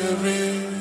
keep